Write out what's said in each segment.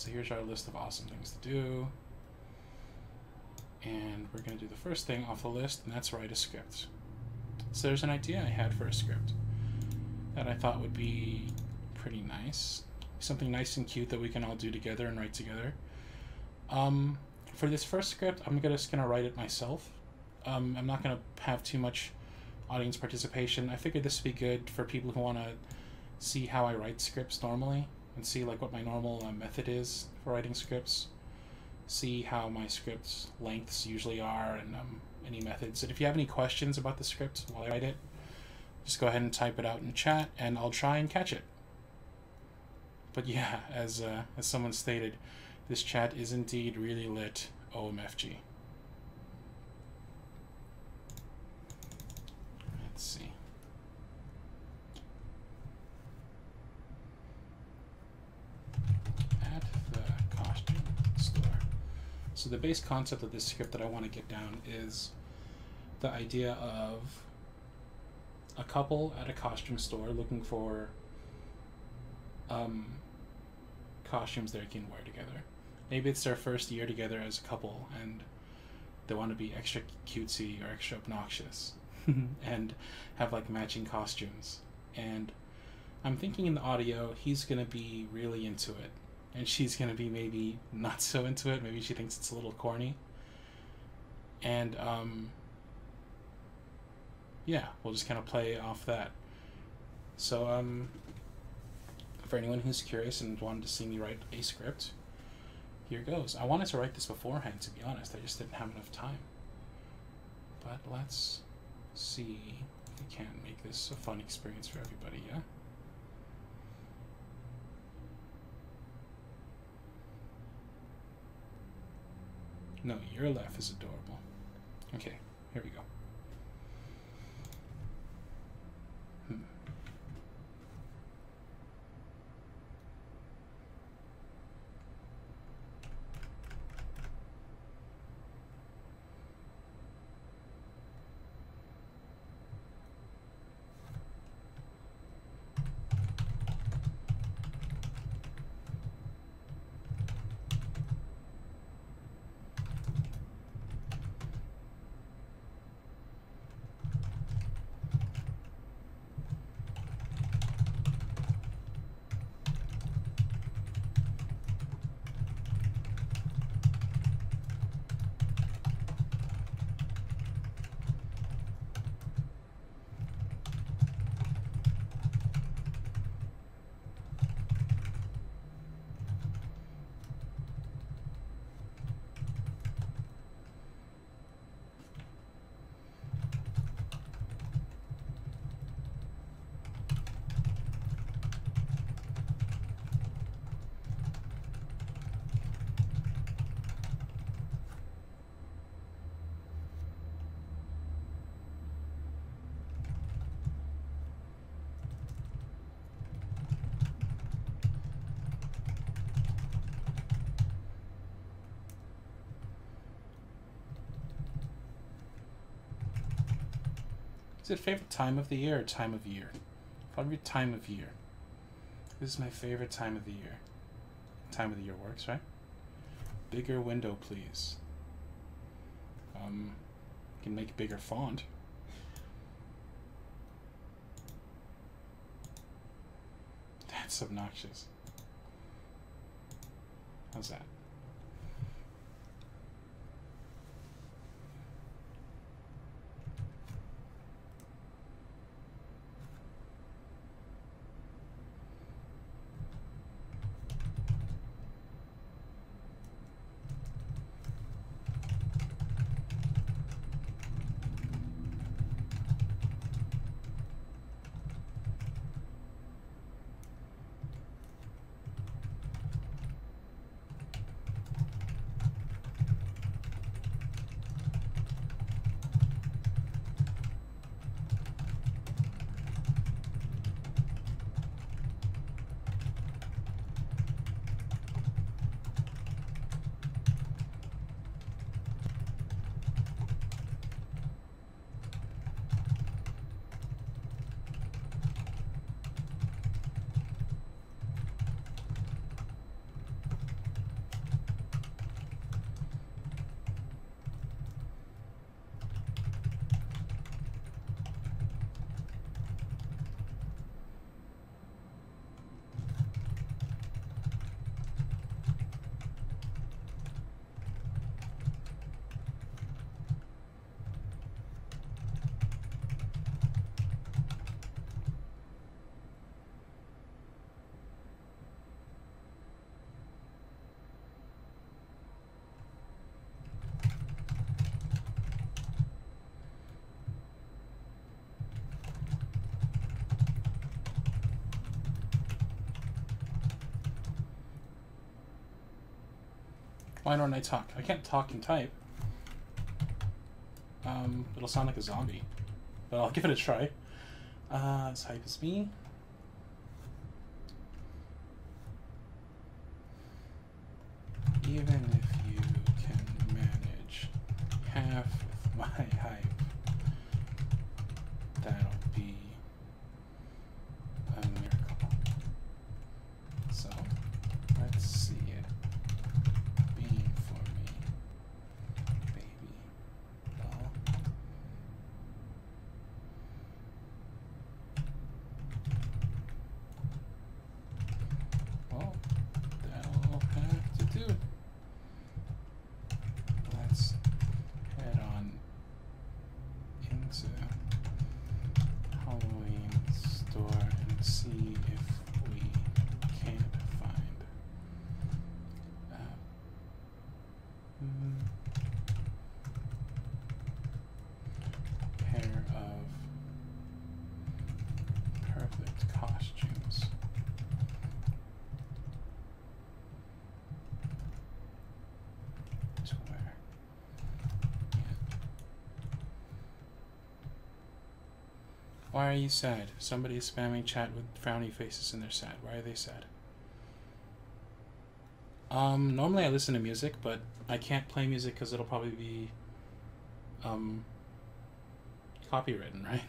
So here's our list of awesome things to do. And we're going to do the first thing off the list, and that's write a script. So there's an idea I had for a script that I thought would be pretty nice. Something nice and cute that we can all do together and write together. Um, for this first script, I'm just going to write it myself. Um, I'm not going to have too much audience participation. I figured this would be good for people who want to see how I write scripts normally and see like what my normal uh, method is for writing scripts. See how my scripts lengths usually are and um, any methods. And if you have any questions about the script while I write it, just go ahead and type it out in chat and I'll try and catch it. But yeah, as, uh, as someone stated, this chat is indeed really lit OMFG. Let's see. At the costume store. So the base concept of this script that I want to get down is the idea of a couple at a costume store looking for um, costumes they can wear together. Maybe it's their first year together as a couple and they want to be extra cutesy or extra obnoxious and have like matching costumes. And I'm thinking in the audio, he's going to be really into it. And she's to be maybe not so into it. Maybe she thinks it's a little corny. And um, yeah, we'll just kind of play off that. So, um, for anyone who's curious and wanted to see me write a script, here goes. I wanted to write this beforehand, to be honest. I just didn't have enough time. But let's see if we can't make this a fun experience for everybody, yeah? No, your laugh is adorable. Okay, here we go. Is it favorite time of the year or time of year? Probably time of year. This is my favorite time of the year. Time of the year works, right? Bigger window, please. Um, can make bigger font. That's obnoxious. How's that? Why don't I talk? I can't talk and type. Um, it'll sound like a zombie. But I'll give it a try. Uh, type is me. Even if you can manage half of my hype, that'll be a miracle. So let's see it being for me, baby doll. Well, that'll have to do it. Let's head on into Halloween store and see if we can't find a mm, pair of perfect costumes. To wear. Yeah. You sad? Somebody's spamming chat with frowny faces and they're sad. Why are they sad? Um, normally I listen to music, but I can't play music because it'll probably be, um, copywritten, right?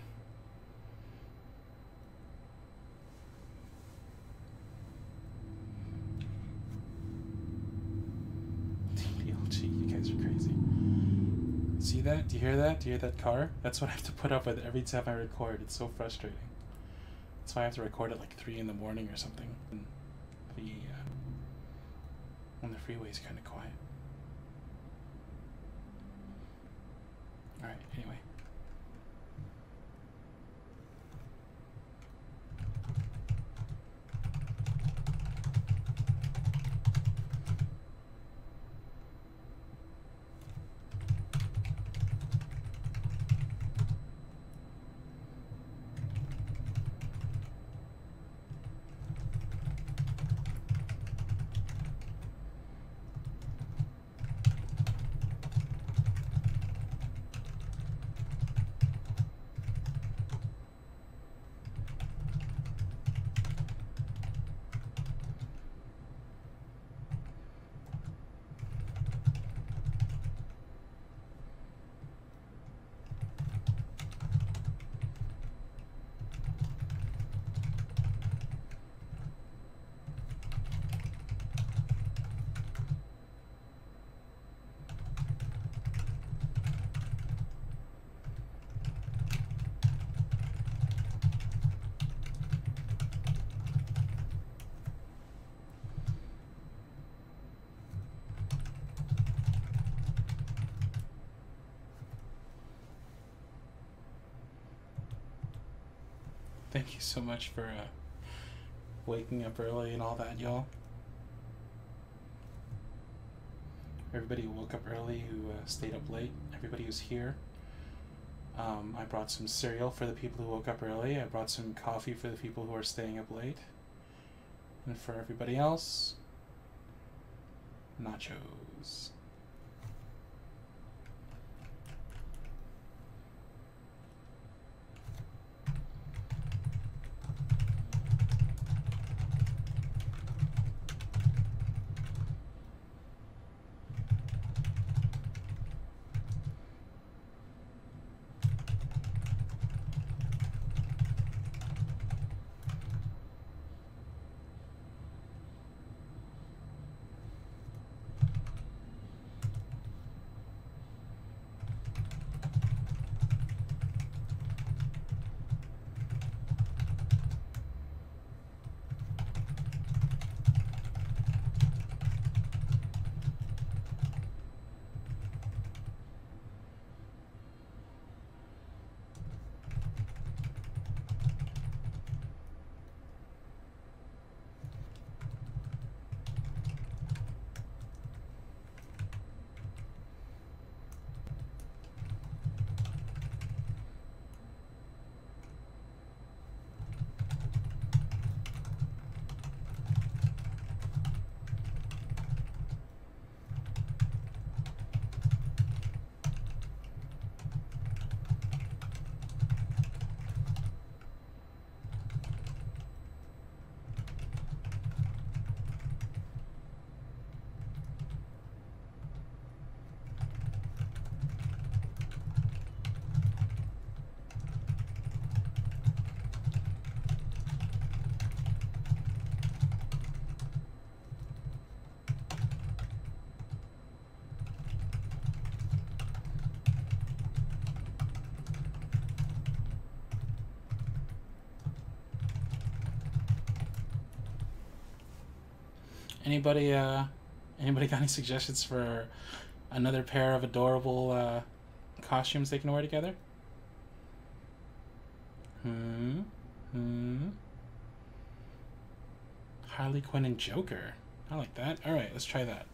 TLG, you guys are crazy. See that? Do you hear that? Do you hear that car? That's what I have to put up with every time I record. It's so frustrating. That's why I have to record at like 3 in the morning or something. And the, uh, when the freeway's kind of quiet. Alright, anyway. Thank you so much for uh, waking up early and all that, y'all. Everybody who woke up early, who uh, stayed up late, everybody who's here. Um, I brought some cereal for the people who woke up early. I brought some coffee for the people who are staying up late. And for everybody else, nachos. Anybody, uh, anybody got any suggestions for another pair of adorable uh, costumes they can wear together? Hmm. Hmm. Harley Quinn and Joker. I like that. All right, let's try that.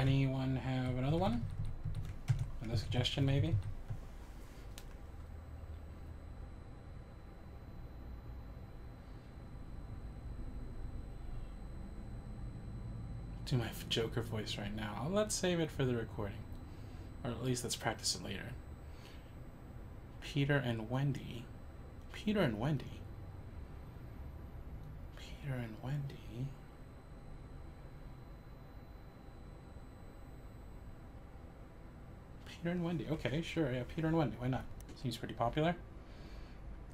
Anyone have another one? Another suggestion, maybe? Do my Joker voice right now. Uh, let's save it for the recording. Or at least let's practice it later. Peter and Wendy. Peter and Wendy. Peter and Wendy. Peter and Wendy. Okay, sure. Yeah, Peter and Wendy. Why not? Seems pretty popular.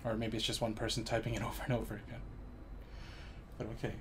Or maybe it's just one person typing it over and over again. But okay.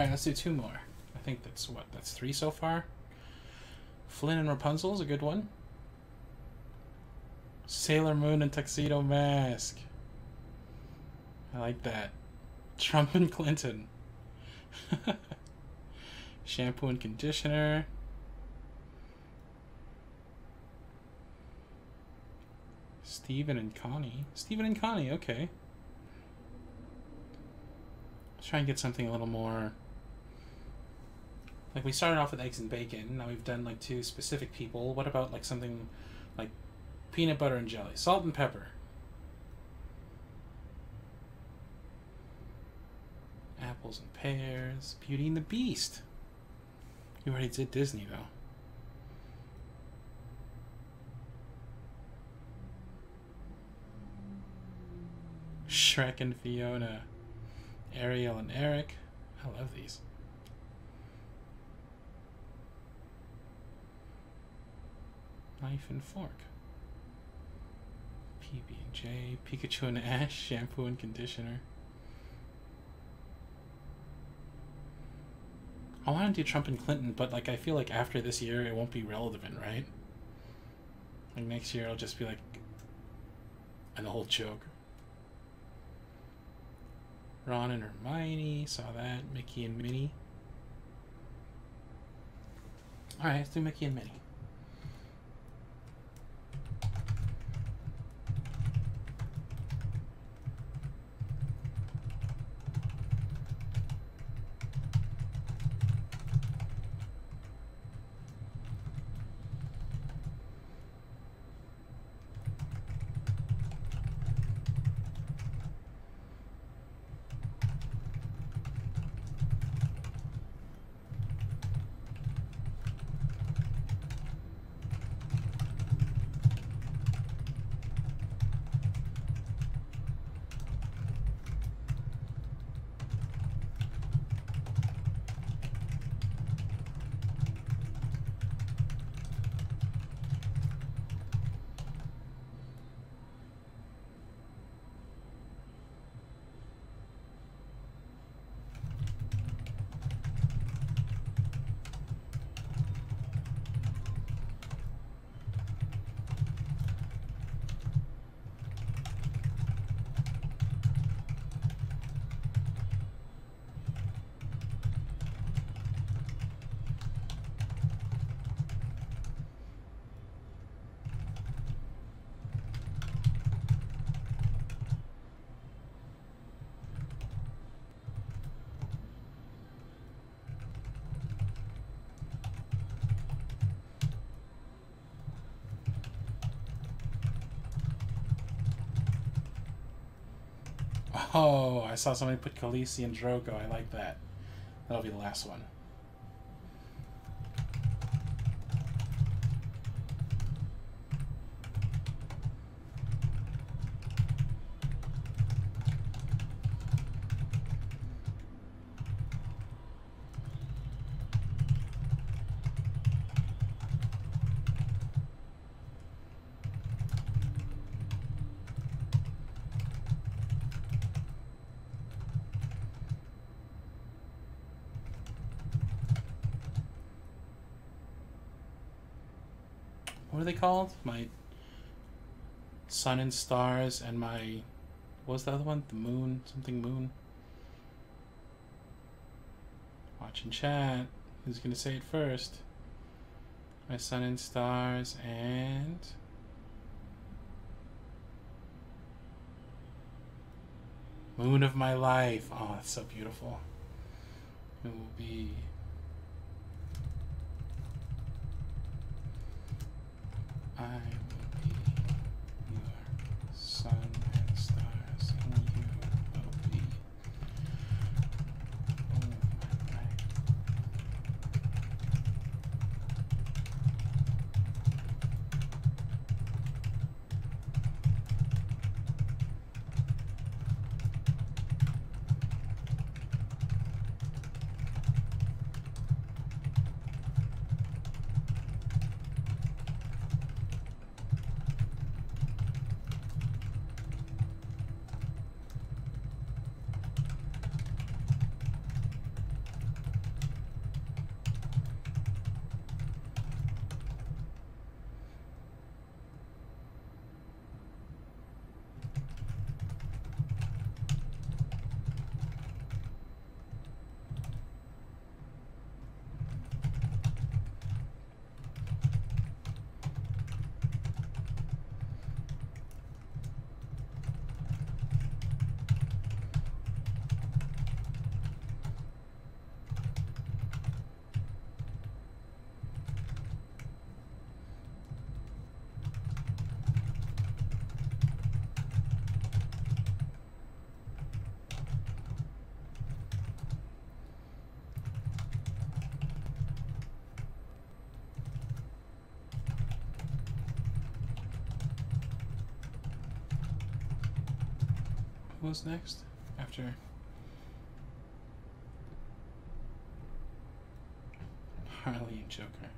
Alright, let's do two more. I think that's what? That's three so far? Flynn and Rapunzel's a good one. Sailor Moon and Tuxedo Mask. I like that. Trump and Clinton. Shampoo and conditioner. Steven and Connie. Steven and Connie, okay. Let's try and get something a little more. Like we started off with eggs and bacon. Now we've done like two specific people. What about like something like peanut butter and jelly, salt and pepper? Apples and pears, Beauty and the Beast. You already did Disney though. Shrek and Fiona, Ariel and Eric. I love these. Knife and fork. PB and J, Pikachu and Ash, shampoo and conditioner. I want to do Trump and Clinton, but like I feel like after this year it won't be relevant, right? Like next year it'll just be like an old joke. Ron and Hermione, saw that. Mickey and Minnie. Alright, let's do Mickey and Minnie. Oh, I saw somebody put Khaleesi and Drogo. I like that. That'll be the last one. Called? My sun and stars and my what was the other one? The moon, something moon. Watch and chat. Who's gonna say it first? My sun and stars and Moon of my life. Oh, that's so beautiful. It will be I was next after Harley and Joker.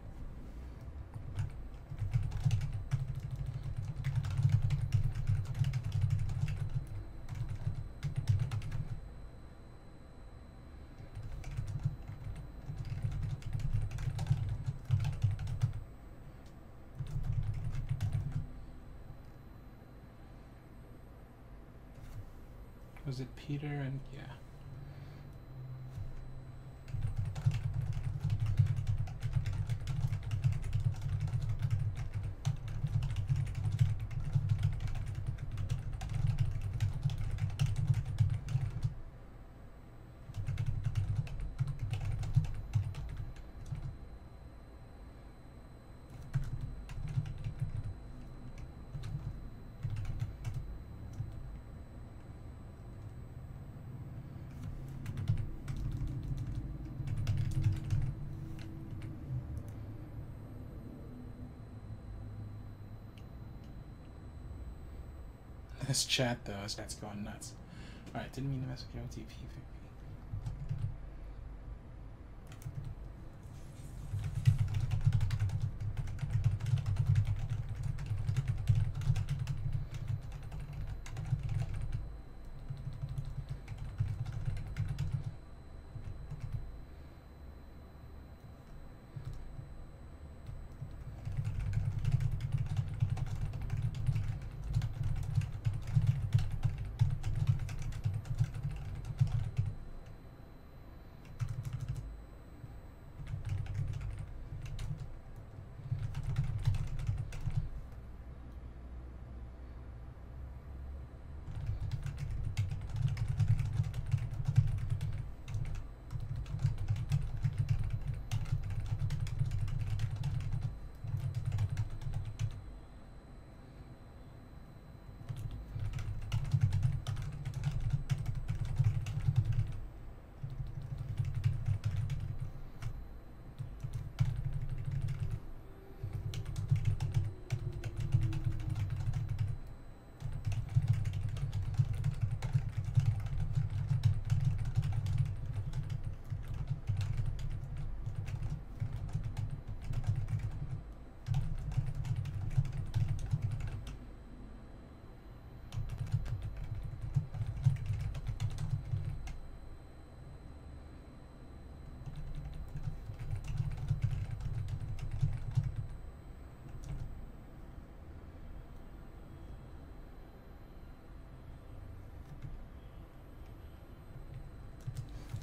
Was it Peter and yeah. This chat though, this chat's going nuts. Alright, didn't mean to mess with your OTP.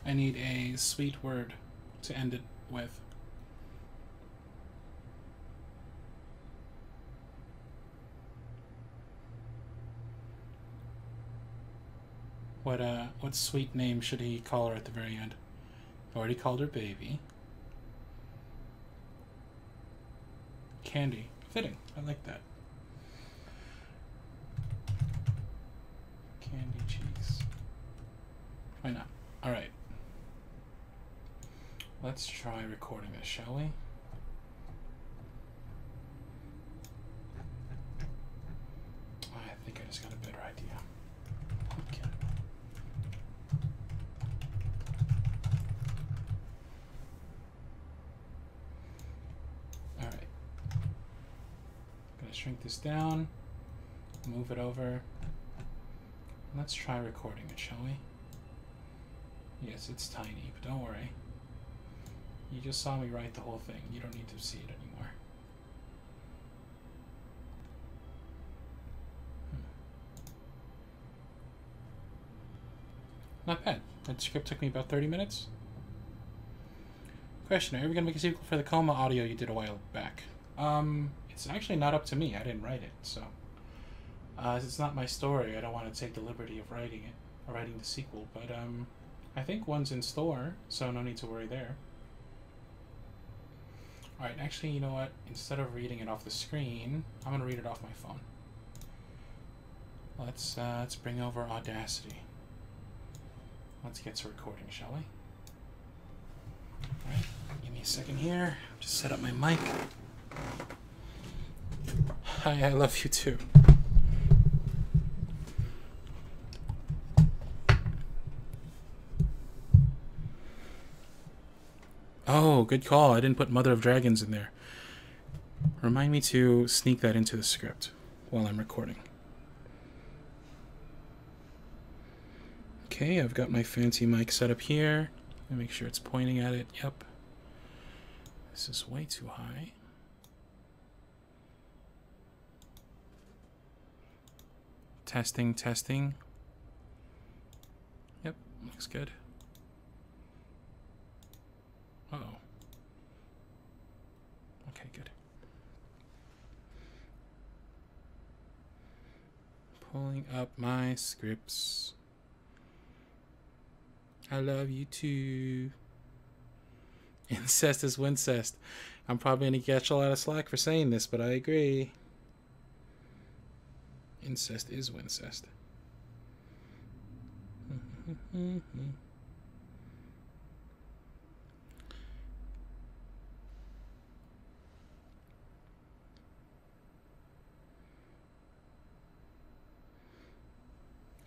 I need a sweet word to end it with. What uh what sweet name should he call her at the very end? Already called her baby. Candy. Fitting. I like that. Candy cheese. Why not? Alright. Let's try recording this, shall we? I think I just got a better idea. Okay. Alright. Gonna shrink this down, move it over. Let's try recording it, shall we? Yes, it's tiny, but don't worry. You just saw me write the whole thing. You don't need to see it anymore. Hmm. Not bad. That script took me about 30 minutes. Question, are ever going to make a sequel for the Coma audio you did a while back? Um, it's actually not up to me. I didn't write it, so... Uh, it's not my story. I don't want to take the liberty of writing it, or writing the sequel, but, um... I think one's in store, so no need to worry there. Alright, actually, you know what? Instead of reading it off the screen, I'm going to read it off my phone. Let's, uh, let's bring over Audacity. Let's get to recording, shall we? Alright, give me a second here. Just set up my mic. Hi, I love you too. Oh, good call. I didn't put Mother of Dragons in there. Remind me to sneak that into the script while I'm recording. Okay, I've got my fancy mic set up here. Make sure it's pointing at it. Yep. This is way too high. Testing, testing. Yep, looks good. Oh. Okay, good. Pulling up my scripts. I love you too. Incest is wincest. I'm probably going to catch a lot of slack for saying this, but I agree. Incest is wincest.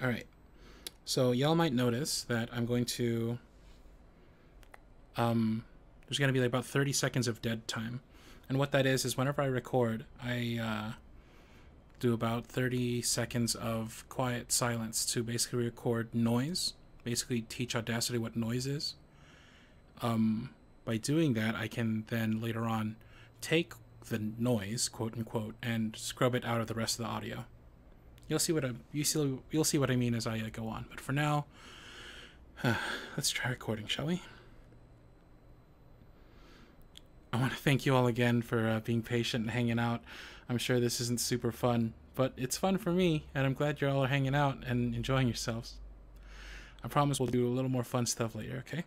All right. So y'all might notice that I'm going to um there's going to be like about 30 seconds of dead time. And what that is is whenever I record, I uh, do about 30 seconds of quiet silence to basically record noise, basically teach Audacity what noise is. Um, by doing that, I can then later on take the noise, quote unquote, and scrub it out of the rest of the audio. You'll see what I you see you'll see what I mean as I uh, go on. But for now, uh, let's try recording, shall we? I want to thank you all again for uh, being patient and hanging out. I'm sure this isn't super fun, but it's fun for me, and I'm glad you're all hanging out and enjoying yourselves. I promise we'll do a little more fun stuff later, okay?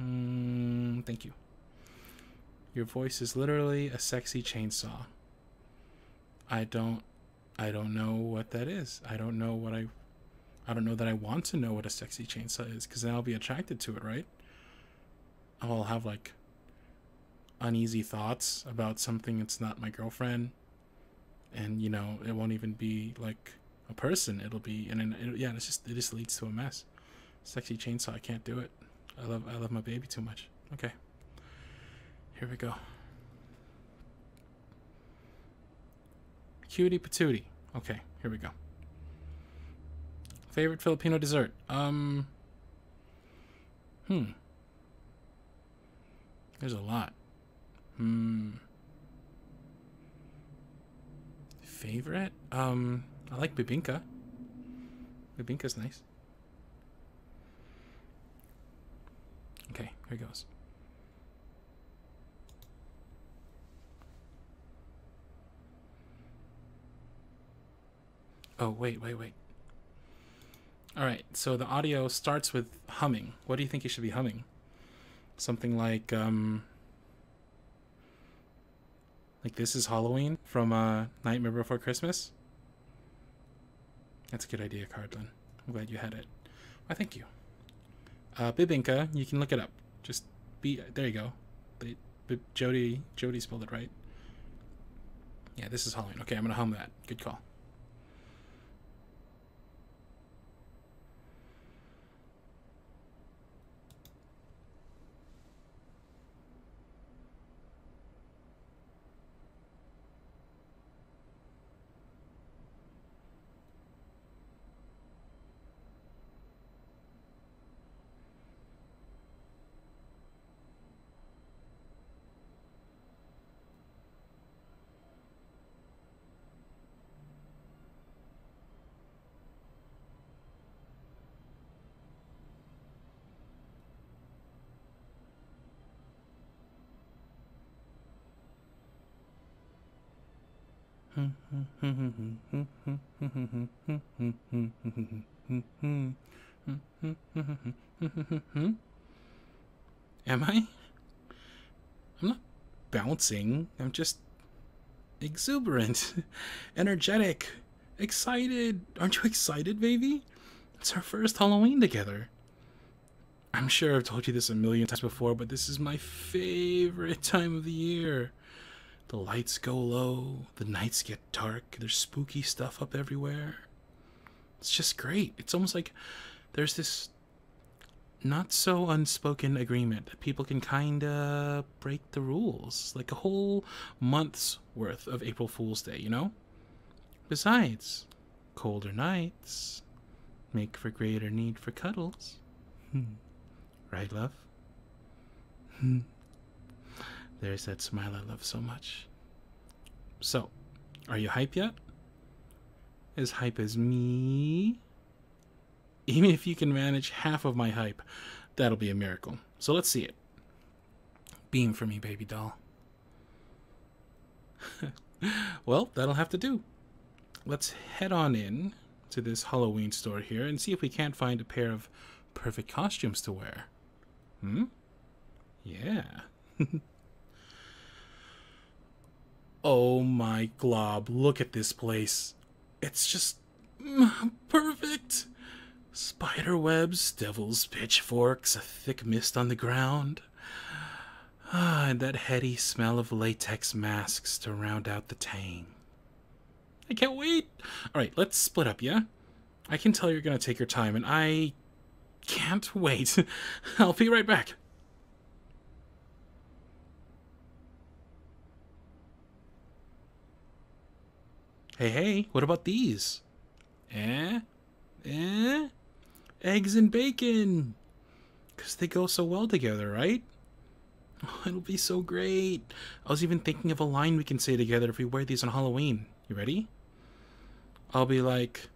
Mm, thank you. Your voice is literally a sexy chainsaw. I don't I don't know what that is. I don't know what I I don't know that I want to know what a sexy chainsaw is because then I'll be attracted to it, right? I'll have like uneasy thoughts about something that's not my girlfriend and you know it won't even be like a person. It'll be and then it, yeah it's just it just leads to a mess. Sexy chainsaw i can't do it. I love i love my baby too much. Okay. Here we go cutie patootie okay here we go favorite filipino dessert um hmm there's a lot Hmm. Favorite? Um, I like bibingka. Bibingka's nice. Okay, here it goes. Oh, wait, wait, wait. All right, so the audio starts with humming. What do you think you should be humming? Something like, um, like this is Halloween from uh, Nightmare Before Christmas. That's a good idea, Cardlin. I'm glad you had it. Why, thank you. Uh, Bibingka, you can look it up. Just be there. You go. They, Jody, Jody spelled it right. Yeah, this is Halloween. Okay, I'm gonna hum that. Good call. Am I? I'm not I'm just exuberant, energetic, excited. Aren't you excited, baby? It's our first Halloween together. I'm sure I've told you this a million times before, but this is my favorite time of the year. The lights go low, the nights get dark, there's spooky stuff up everywhere. It's just great. It's almost like there's this not so unspoken agreement that people can kinda break the rules. Like a whole month's worth of April Fool's Day, you know? Besides, colder nights make for greater need for cuddles. Hmm. right, love? Hmm. There's that smile I love so much. So, are you hype yet? As hype as me? Even if you can manage half of my hype, that'll be a miracle. So let's see it. Beam for me, baby doll. well, that'll have to do. Let's head on in to this Halloween store here and see if we can't find a pair of perfect costumes to wear. Hmm? Yeah. oh my glob, look at this place. It's just perfect. Spider webs, devil's pitchforks, a thick mist on the ground. Ah, and that heady smell of latex masks to round out the tang. I can't wait. All right, let's split up, yeah? I can tell you're to take your time, and I can't wait. I'll be right back. Hey, hey, what about these? Eh? Eh? Eggs and bacon! Because they go so well together, right? It'll be so great. I was even thinking of a line we can say together if we wear these on Halloween. You ready? I'll be like,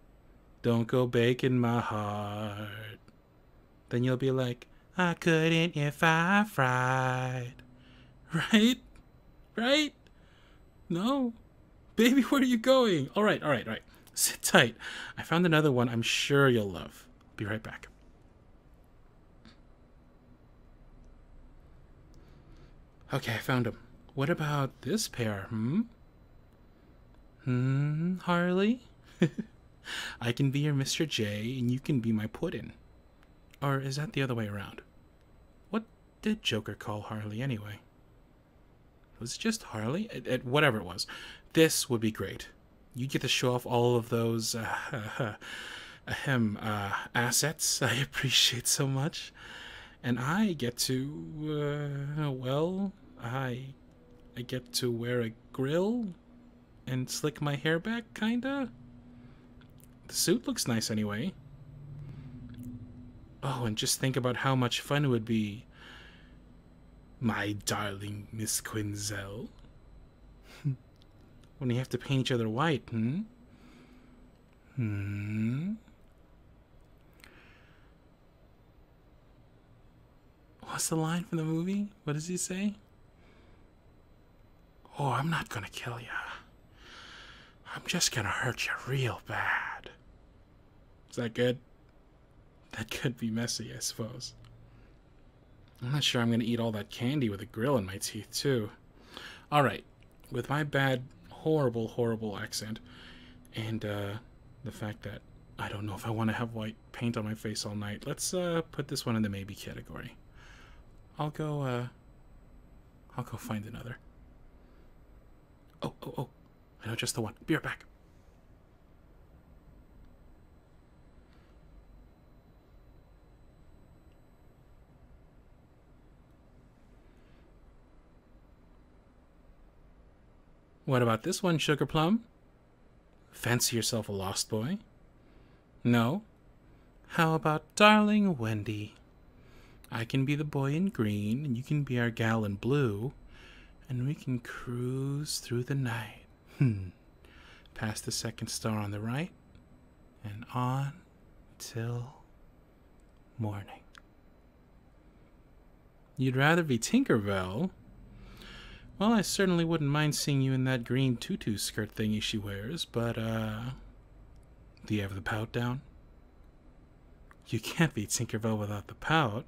don't go baking my heart. Then you'll be like, I couldn't if I fried. Right? Right? No. Baby, where are you going? All right, all right, all right. Sit tight. I found another one I'm sure you'll love. Be right back. Okay, I found him. What about this pair, hmm? Hmm, Harley? I can be your Mr. J and you can be my puddin'. Or is that the other way around? What did Joker call Harley anyway? Was it just Harley? It, it, whatever it was. This would be great. You get to show off all of those uh, ahem, uh, assets I appreciate so much. And I get to, uh, well, I, I get to wear a grill and slick my hair back, kinda. The suit looks nice anyway. Oh, and just think about how much fun it would be, my darling Miss Quinzel. when you have to paint each other white, hmm? Hmm? What's the line from the movie? What does he say? Oh, I'm not gonna kill ya. I'm just gonna hurt you real bad. Is that good? That could be messy, I suppose. I'm not sure I'm gonna eat all that candy with a grill in my teeth, too. Alright, with my bad, horrible, horrible accent, and uh, the fact that I don't know if I want to have white paint on my face all night, let's uh, put this one in the maybe category. I'll go, uh, I'll go find another. Oh, oh, oh. I know just the one. Be right back. What about this one, Sugar Plum? Fancy yourself a lost boy? No? How about Darling Wendy? I can be the boy in green, and you can be our gal in blue, and we can cruise through the night. Hmm. Past the second star on the right, and on till morning. You'd rather be Tinkerbell? Well, I certainly wouldn't mind seeing you in that green tutu skirt thingy she wears, but, uh... Do you have the pout down? You can't be Tinkerbell without the pout.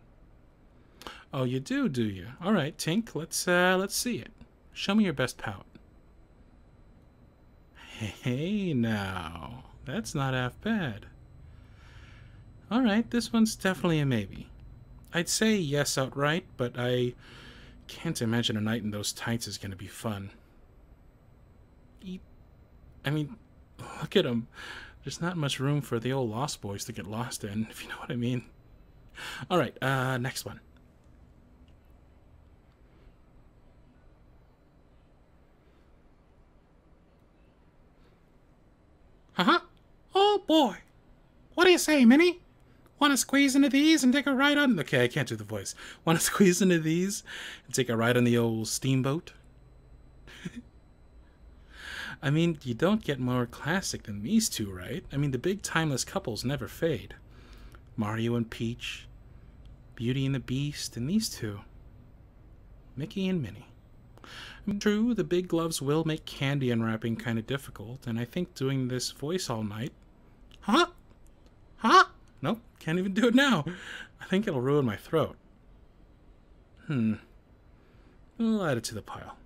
Oh, you do, do you? All right, Tink, let's uh, let's see it. Show me your best pout. Hey, now, that's not half bad. All right, this one's definitely a maybe. I'd say yes outright, but I can't imagine a night in those tights is going to be fun. I mean, look at them. There's not much room for the old Lost Boys to get lost in, if you know what I mean. All right, uh, next one. Uh-huh. Oh, boy. What do you say, Minnie? Want to squeeze into these and take a ride on... Okay, I can't do the voice. Want to squeeze into these and take a ride on the old steamboat? I mean, you don't get more classic than these two, right? I mean, the big timeless couples never fade. Mario and Peach, Beauty and the Beast, and these two. Mickey and Minnie. True, the big gloves will make candy unwrapping kind of difficult, and I think doing this voice all night... Huh? Huh? Nope, can't even do it now. I think it'll ruin my throat. Hmm. We'll add it to the pile.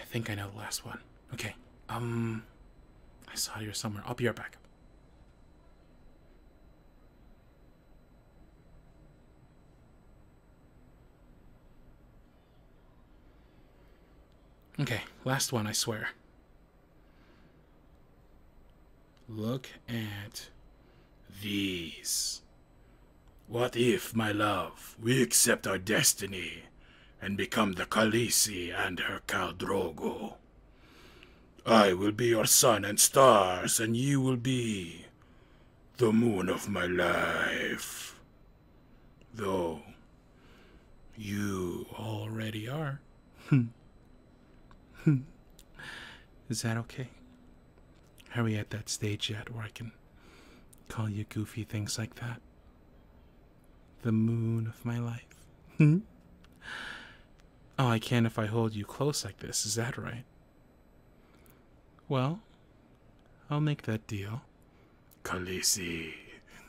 I think I know the last one. Okay. Um, I saw you somewhere. I'll be right back. Okay, last one, I swear. Look at these. What if, my love, we accept our destiny and become the Khaleesi and her Khal Drogo? I will be your sun and stars, and you will be the moon of my life. Though you already are. Is that okay? Are we at that stage yet where I can call you goofy things like that? The moon of my life. Hmm? oh, I can if I hold you close like this, is that right? Well, I'll make that deal. Khaleesi.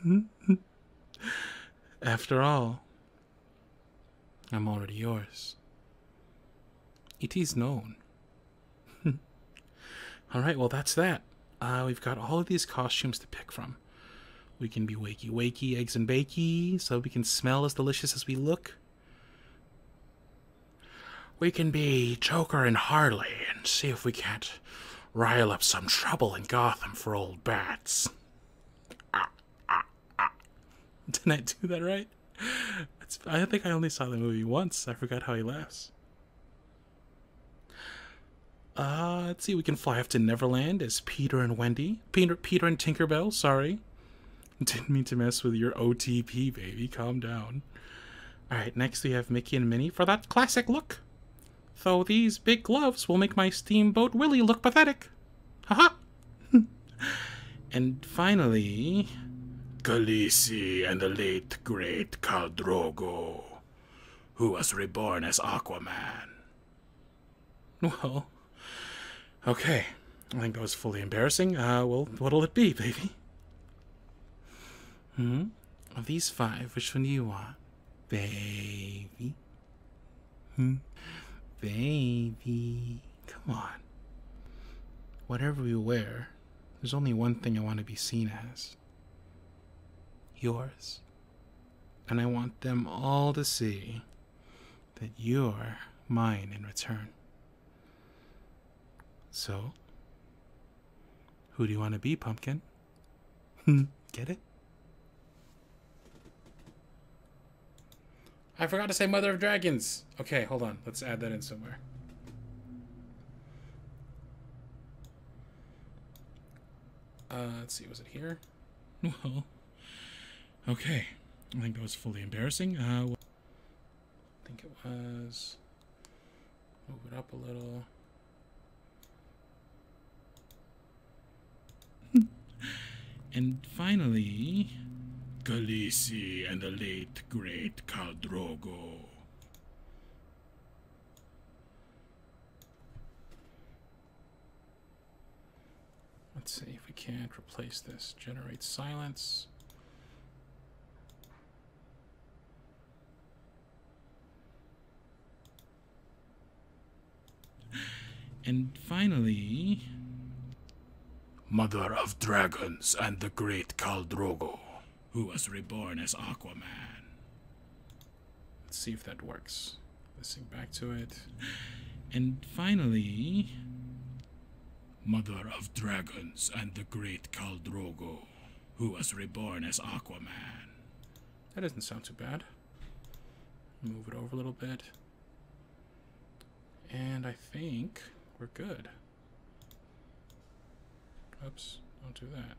Hmm? After all, I'm already yours. It is known. Alright, well, that's that. Uh, we've got all of these costumes to pick from. We can be wakey wakey, eggs and bakey, so we can smell as delicious as we look. We can be Joker and Harley and see if we can't rile up some trouble in Gotham for old bats. Didn't I do that right? It's, I think I only saw the movie once. I forgot how he laughs. Uh, let's see. We can fly off to Neverland as Peter and Wendy. Peter, Peter and Tinkerbell. Sorry, didn't mean to mess with your OTP, baby. Calm down. All right. Next, we have Mickey and Minnie for that classic look. Though these big gloves will make my steamboat Willie look pathetic. Haha. and finally, Khaleesi and the late great Khal Drogo, who was reborn as Aquaman. Well, Okay, I think that was fully embarrassing. Uh, well, what'll it be, baby? Hmm? Of these five, which one do you want? Baby? Hmm? Baby? Come on. Whatever we wear, there's only one thing I want to be seen as. Yours. And I want them all to see that you're mine in return. So, who do you want to be, Pumpkin? Get it? I forgot to say Mother of Dragons. Okay, hold on. Let's add that in somewhere. Uh, let's see. Was it here? Well, okay. I think that was fully embarrassing. Uh, I think it was. Move it up a little. And finally, Khaleesi and the late great Khal Drogo. Let's see if we can't replace this. Generate silence. And finally, mother of dragons and the great Khal Drogo, who was reborn as Aquaman. Let's see if that works. Listening back to it. And finally, mother of dragons and the great Khal Drogo, who was reborn as Aquaman. That doesn't sound too bad. Move it over a little bit. And I think we're good. Oops, don't do that.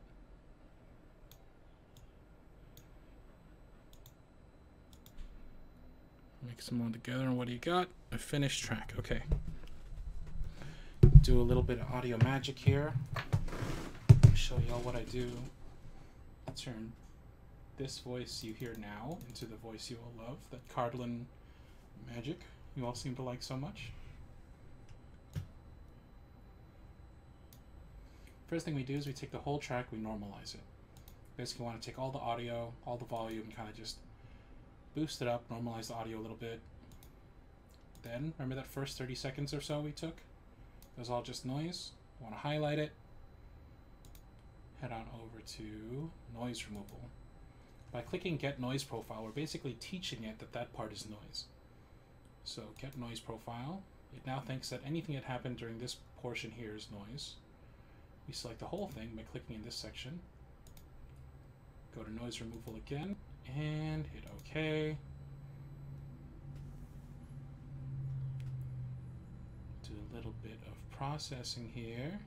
Mix them all together, and what do you got? A finished track. Okay. Do a little bit of audio magic here. Show y'all what I do. Turn this voice you hear now into the voice you all love, that Cardlin magic you all seem to like so much. First thing we do is we take the whole track, we normalize it. Basically want to take all the audio, all the volume, and kind of just boost it up, normalize the audio a little bit. Then, remember that first 30 seconds or so we took? Was all just noise. We want to highlight it. Head on over to noise removal. By clicking get noise profile, we're basically teaching it that that part is noise. So get noise profile. It now thinks that anything that happened during this portion here is noise. We select the whole thing by clicking in this section. Go to noise removal again and hit OK. Do a little bit of processing here.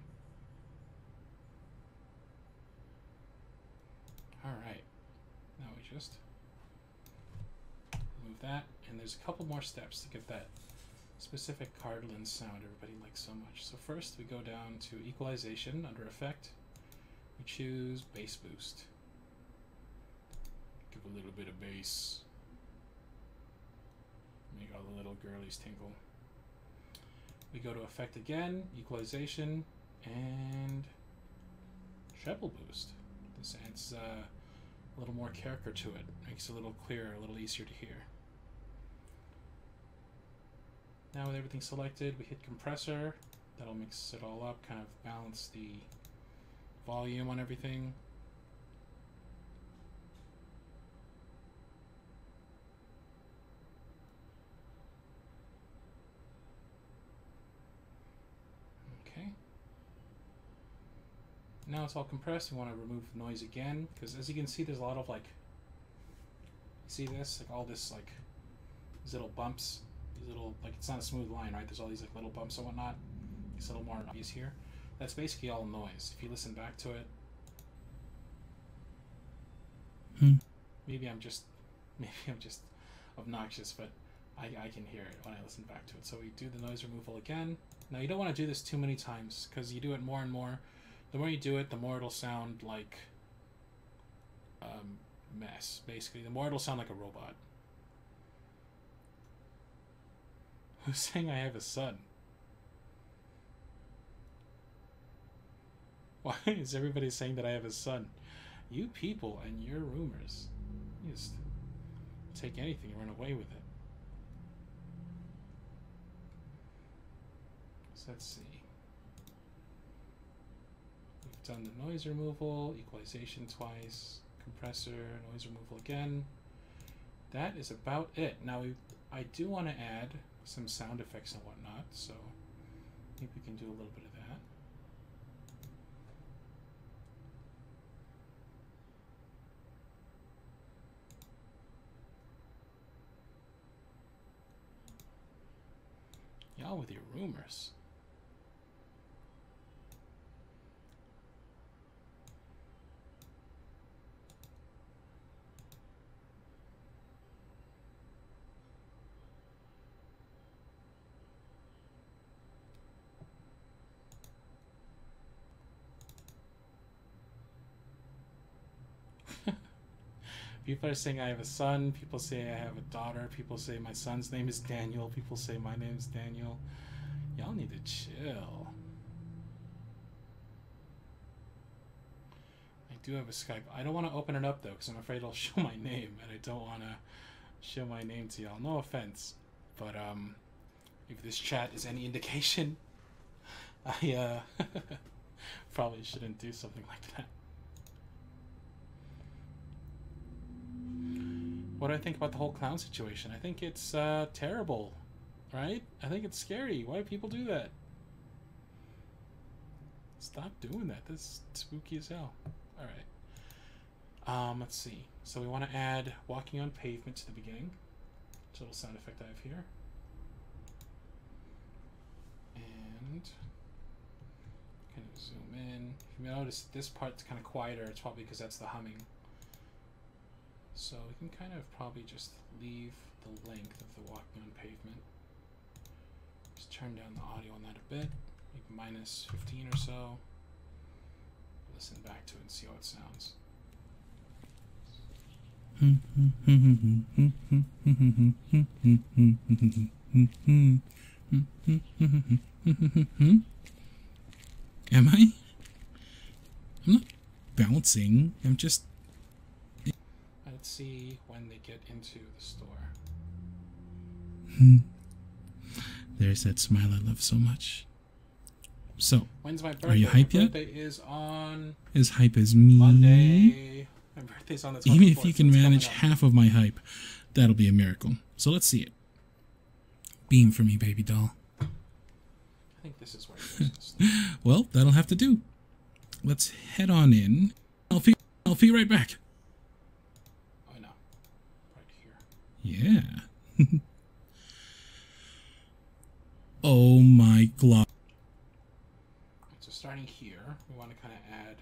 All right, now we just move that, and there's a couple more steps to get that specific Cardlin sound everybody likes so much. So first we go down to equalization under effect. We choose bass boost. Give a little bit of bass. Make all the little girlies tinkle. We go to effect again, equalization, and treble boost. This adds uh, a little more character to it. Makes it a little clearer, a little easier to hear. Now with everything selected, we hit compressor. That'll mix it all up, kind of balance the volume on everything. Okay. Now it's all compressed. We want to remove noise again, because as you can see, there's a lot of like, see this? Like all this like, these little bumps these little like it's not a smooth line, right? There's all these like little bumps and whatnot. It's a little more obvious here. That's basically all noise. If you listen back to it, Hmm. maybe I'm just maybe I'm just obnoxious, but I, I can hear it when I listen back to it. So we do the noise removal again. Now you don't want to do this too many times because you do it more and more. The more you do it, the more it'll sound like um, mess. Basically, the more it'll sound like a robot. Who's saying I have a son? Why is everybody saying that I have a son? You people and your rumors. You just take anything and run away with it. So let's see. We've done the noise removal, equalization twice, compressor, noise removal again. That is about it. Now we, I do want to add some sound effects and whatnot, so think we can do a little bit of that. Y'all with your rumors. People are saying I have a son. People say I have a daughter. People say my son's name is Daniel. People say my name's Daniel. Y'all need to chill. I do have a Skype. I don't want to open it up though because I'm afraid it'll show my name and I don't want to show my name to y'all. No offense, but um, if this chat is any indication, I uh, probably shouldn't do something like that. What do I think about the whole clown situation? I think it's uh, terrible, right? I think it's scary. Why do people do that? Stop doing that. That's spooky as hell. All right. Um, let's see. So we want to add walking on pavement to the beginning. It's a little sound effect I have here. And kind of zoom in. If you notice this part's kind of quieter, it's probably because that's the humming. So we can kind of probably just leave the length of the walking on pavement. Just turn down the audio on that a bit, maybe minus 15 or so. Listen back to it and see how it sounds. Am I? I'm not bouncing. I'm just. Let's see when they get into the store. Hmm. There's that smile I love so much. So, When's my birthday? Are you hype my yet? birthday is on as hype as me. Monday. My birthday's on the 24th. Even if you can coming manage half of my hype, that'll be a miracle. So let's see it. Beam for me, baby doll. I think this is where it goes. this thing. Well, that'll have to do. Let's head on in. I'll be, I'll be right back. oh no. Right here. Yeah. oh my god. So starting here, we want to kind of add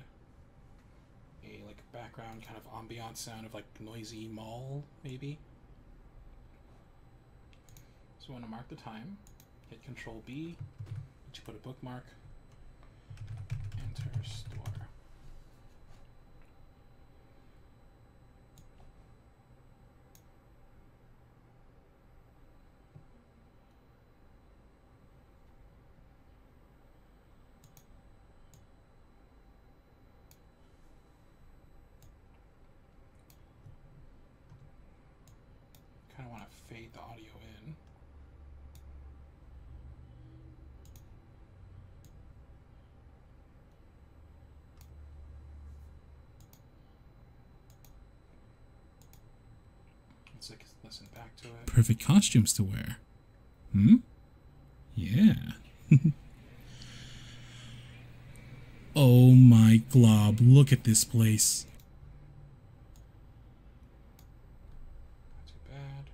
a like background kind of ambient sound of like noisy mall, maybe. So we want to mark the time. Hit Control B. To put a bookmark. Enter store. Kind of want to fade the audio in. Let's like listen back to it. Perfect costumes to wear. Hmm? Yeah. oh my glob, look at this place. Not too bad.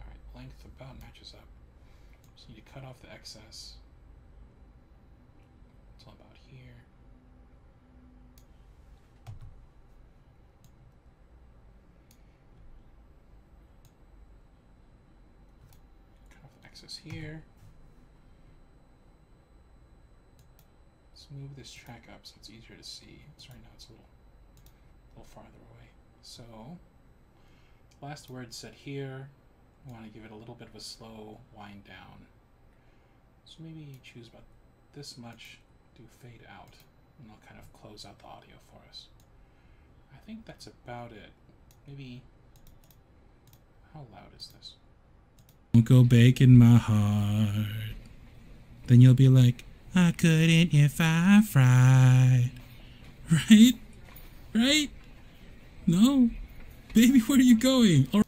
Alright, length about matches up. Just need to cut off the excess. It's all about here. Cut off the excess here. Let's move this track up so it's easier to see. It's right now it's a little a little farther away. So, last word set here. We want to give it a little bit of a slow wind down. So maybe choose about this much, do fade out, and I'll kind of close out the audio for us. I think that's about it. Maybe. How loud is this? Don't go breaking my heart. Then you'll be like, I couldn't if I tried. Right? Right? No. Baby, where are you going? All